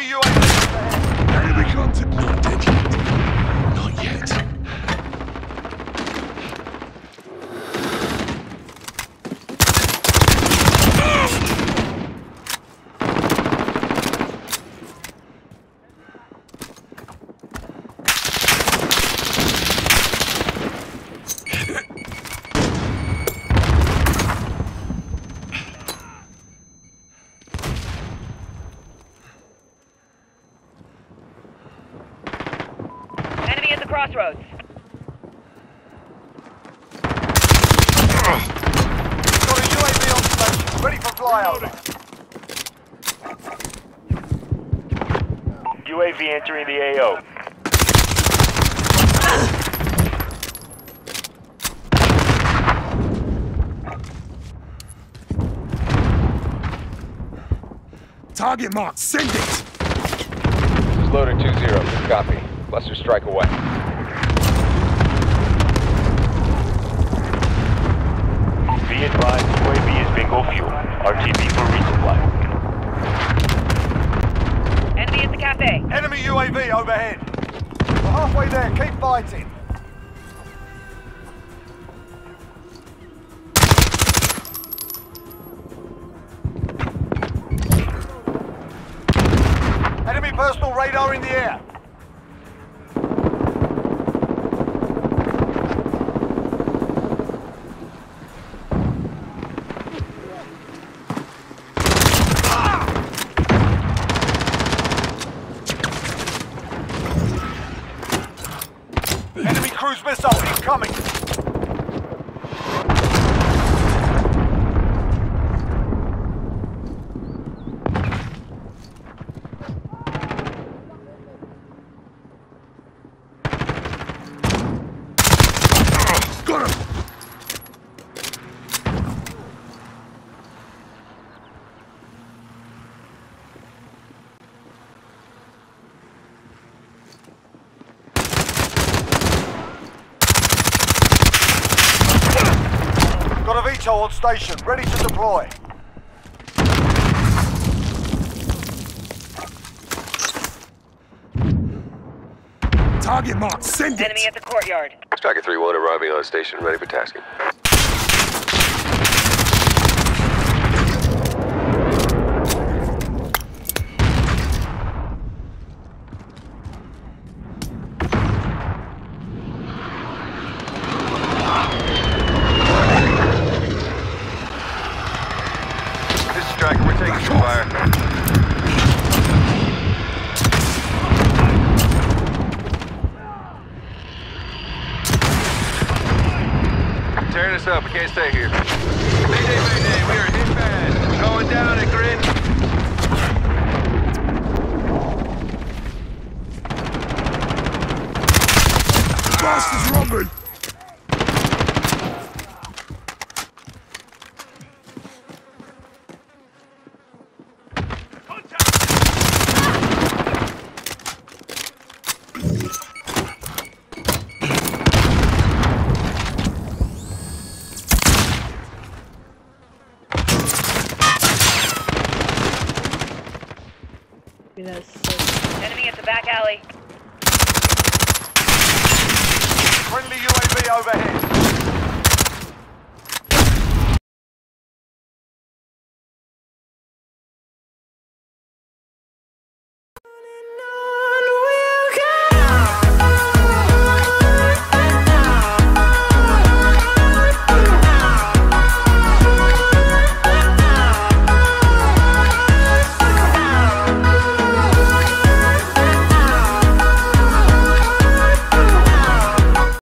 Enemy UAV. Enemy contact. Crossroads. Got a UAV on station. Ready for flyover. UAV entering the AO. Target mark. Send it. Loader 2-0, copy. Cluster strike away. Be advised, UAV is bingo fuel. RTB for resupply. Enemy at the cafe. Enemy UAV overhead. We're halfway there. Keep fighting. Enemy personal radar in the air. Enemy cruise missile incoming. Got him. Got on station. Ready to deploy. Target mark. Send it. Enemy at the courtyard. Striker 3-1 arriving on station, ready for tasking. Striker, we're taking some fire. Tearing us up, we can't stay here. Mayday, mayday, we are hit bad. Going down at Grin. Enemy at the back alley. Friendly UAV overhead.